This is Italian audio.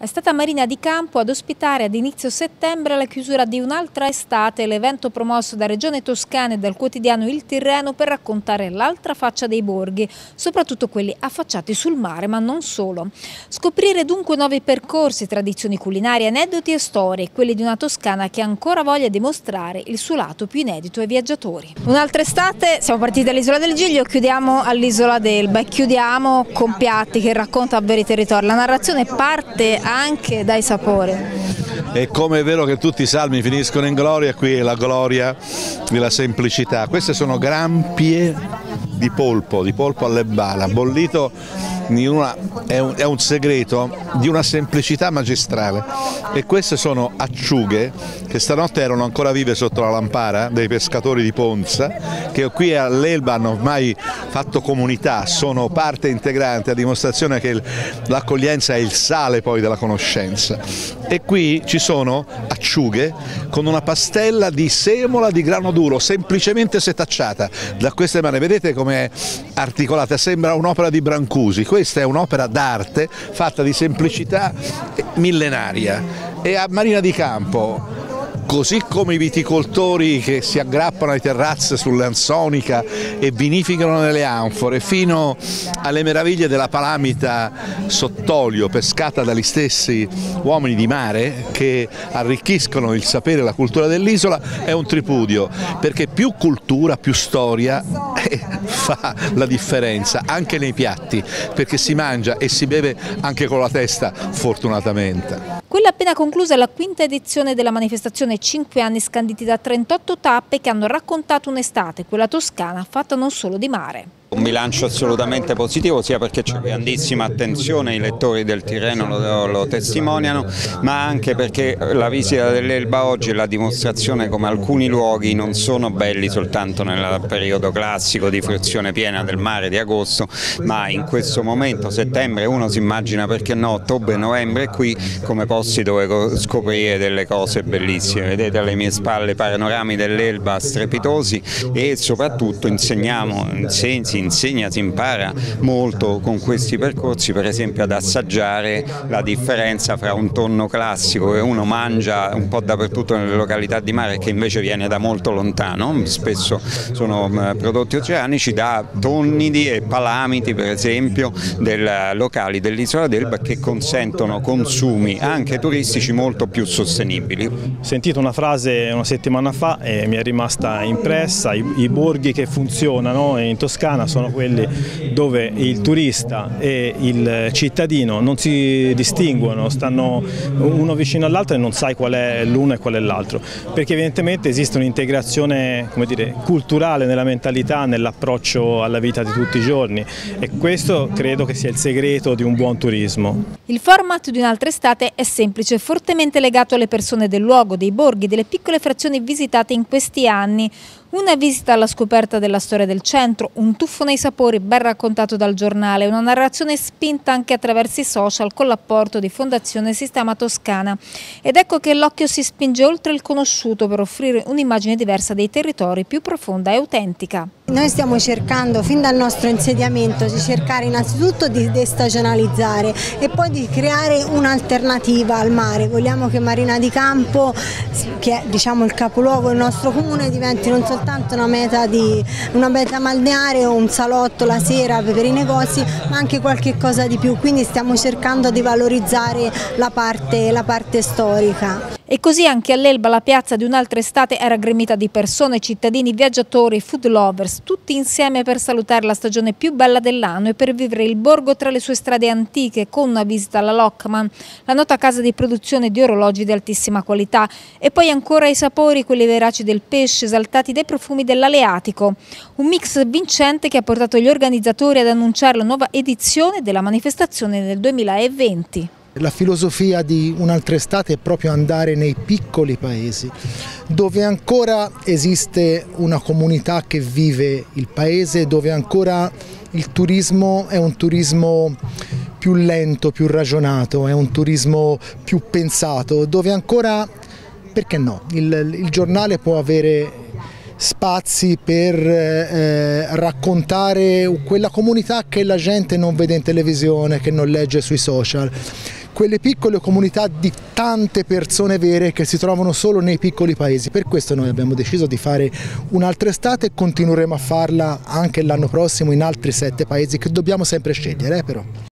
È stata Marina di Campo ad ospitare ad inizio settembre la chiusura di un'altra estate l'evento promosso da Regione Toscana e dal quotidiano Il Tirreno per raccontare l'altra faccia dei borghi, soprattutto quelli affacciati sul mare, ma non solo. Scoprire dunque nuovi percorsi, tradizioni culinarie, aneddoti e storie, quelli di una Toscana che ancora voglia dimostrare il suo lato più inedito ai viaggiatori. Un'altra estate, siamo partiti dall'isola del Giglio, chiudiamo all'isola d'Elba e chiudiamo con piatti che raccontano veri territori. La narrazione parte anche dai sapori. E come è vero che tutti i salmi finiscono in gloria, qui è la gloria della semplicità. Queste sono grampie di polpo, di polpo all'ebbala, bollito una, è, un, è, un, segreto di una semplicità magistrale. E queste sono acciughe che stanotte erano ancora vive sotto la lampara dei pescatori di Ponza che qui all'Elba hanno ormai fatto comunità, sono parte integrante a dimostrazione che l'accoglienza è il sale poi della conoscenza. E qui ci sono acciughe con una pastella di semola di grano duro semplicemente setacciata. Da queste mani, vedete com'è articolata, sembra un'opera di Brancusi, questa è un'opera d'arte fatta di semplicità millenaria. E a Marina di Campo così come i viticoltori che si aggrappano ai terrazze sull'ansonica e vinificano nelle anfore, fino alle meraviglie della palamita sott'olio pescata dagli stessi uomini di mare che arricchiscono il sapere e la cultura dell'isola, è un tripudio, perché più cultura, più storia eh, fa la differenza anche nei piatti, perché si mangia e si beve anche con la testa fortunatamente. Quella appena conclusa è la quinta edizione della manifestazione 5 anni scanditi da 38 tappe che hanno raccontato un'estate, quella toscana, fatta non solo di mare. Un bilancio assolutamente positivo sia perché c'è grandissima attenzione, i lettori del Tirreno lo, lo, testimoniano, ma anche perché la visita dell'Elba oggi è la dimostrazione come alcuni luoghi non sono belli soltanto nel periodo classico di fruizione piena del mare di agosto, ma in questo momento, settembre, uno si immagina perché no, ottobre, novembre, qui come posti dove scoprire delle cose bellissime. Vedete alle mie spalle panorami dell'Elba strepitosi e soprattutto insegniamo, insegni, insegna, si impara molto con questi percorsi, per esempio ad assaggiare la differenza fra un tonno classico che uno mangia un po' dappertutto nelle località di mare che invece viene da molto lontano, spesso sono prodotti oceanici, da tonnidi e palamiti per esempio del, locali dell'isola d'Elba che consentono consumi anche turistici molto più sostenibili. Ho sentito una frase una settimana fa e mi è rimasta impressa, i, i borghi che funzionano in Toscana sono quelli dove il turista e il cittadino non si distinguono, stanno uno vicino all'altro e non sai qual è l'uno e qual è l'altro, perché evidentemente esiste un'integrazione culturale nella mentalità, nell'approccio alla vita di tutti i giorni e questo credo che sia il segreto di un buon turismo. Il format di un'altra estate è semplice, fortemente legato alle persone del luogo, dei borghi, delle piccole frazioni visitate in questi anni. Una visita alla scoperta della storia del centro, un tuffo nei sapori ben raccontato dal giornale, una narrazione spinta anche attraverso i social con l'apporto di Fondazione Sistema Toscana. Ed ecco che l'occhio si spinge oltre il conosciuto per offrire un'immagine diversa dei territori più profonda e autentica. Noi stiamo cercando fin dal nostro insediamento di cercare innanzitutto di destagionalizzare e poi di creare un'alternativa al mare. Vogliamo che Marina di Campo, che è diciamo, il capoluogo del nostro comune, diventi non soltanto una meta, di, una meta balneare o un salotto la sera per i negozi, ma anche qualche cosa di più. Quindi stiamo cercando di valorizzare la parte, la parte storica. E così anche all'Elba la piazza di un'altra estate era gremita di persone, cittadini, viaggiatori, food lovers, tutti insieme per salutare la stagione più bella dell'anno e per vivere il borgo tra le sue strade antiche con una visita alla Lockman, la nota casa di produzione di orologi di altissima qualità e poi ancora i sapori, quelli veraci del pesce, esaltati dai profumi dell'Aleatico. Un mix vincente che ha portato gli organizzatori ad annunciare la nuova edizione della manifestazione nel 2020. La filosofia di un'altra estate è proprio andare nei piccoli paesi, dove ancora esiste una comunità che vive il paese, dove ancora il turismo è un turismo più lento, più ragionato, è un turismo più pensato, dove ancora, perché no, il, il giornale può avere spazi per eh, raccontare quella comunità che la gente non vede in televisione, che non legge sui social quelle piccole comunità di tante persone vere che si trovano solo nei piccoli paesi. Per questo noi abbiamo deciso di fare un'altra estate e continueremo a farla anche l'anno prossimo in altri sette paesi che dobbiamo sempre scegliere eh, però.